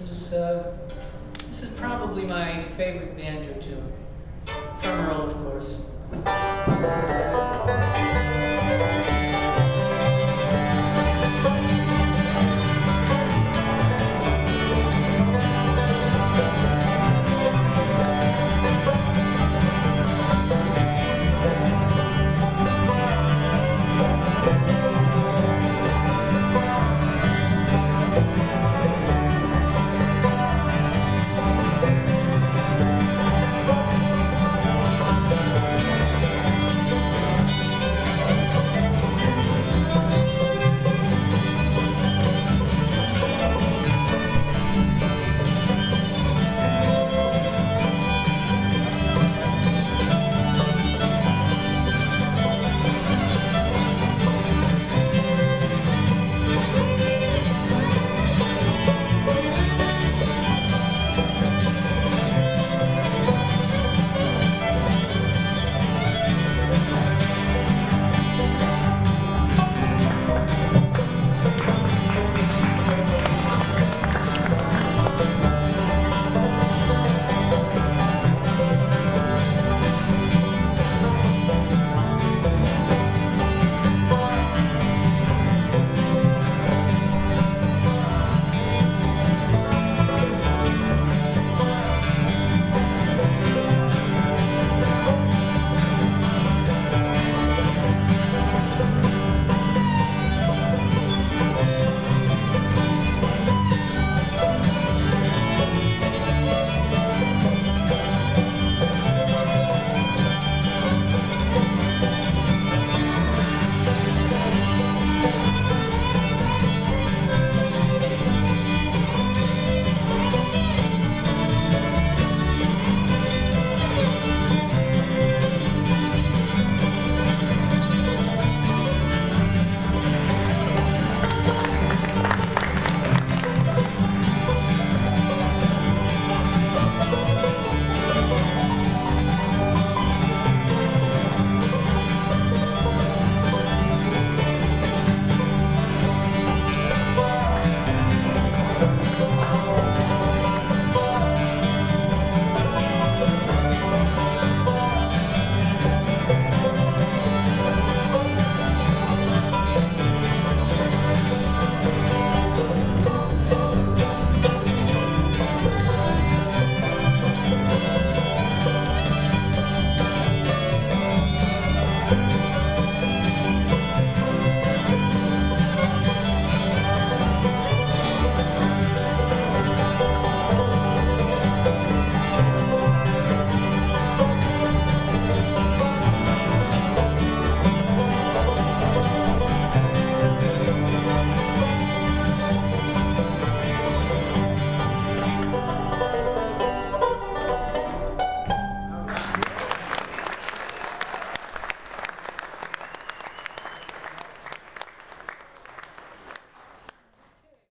This is, uh, this is probably my favorite banjo tune. From Earl, of course.